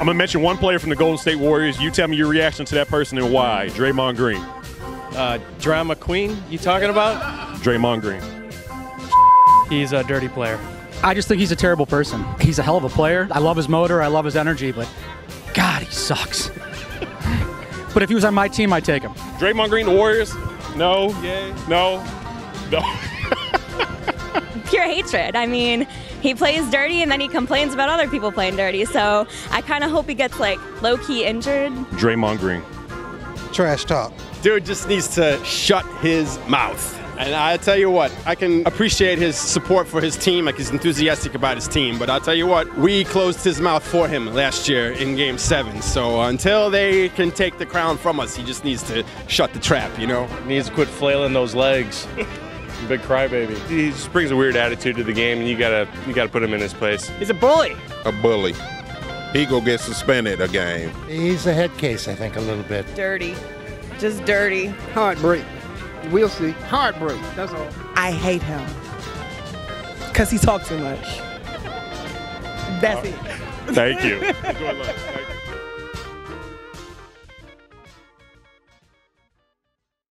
I'm gonna mention one player from the Golden State Warriors. You tell me your reaction to that person and why. Draymond Green. Uh, drama queen, you talking about? Draymond Green. He's a dirty player. I just think he's a terrible person. He's a hell of a player. I love his motor. I love his energy, but God, he sucks. but if he was on my team, I'd take him. Draymond Green, the Warriors. No. Yay. No. No. pure hatred. I mean, he plays dirty and then he complains about other people playing dirty. So I kind of hope he gets like low key injured. Draymond Green. Trash talk. Dude just needs to shut his mouth. And I tell you what, I can appreciate his support for his team, like he's enthusiastic about his team. But I'll tell you what, we closed his mouth for him last year in Game Seven. So until they can take the crown from us, he just needs to shut the trap. You know. Needs to quit flailing those legs. Big crybaby. He just brings a weird attitude to the game, and you gotta you gotta put him in his place. He's a bully. a bully. He go get suspended a game. He's a head case, I think, a little bit. Dirty. Just dirty. Heartbreak. We'll see. Heartbreak. That's all. I hate him. Because he talks too much. That's it. Thank you. Enjoy lunch. Thank you.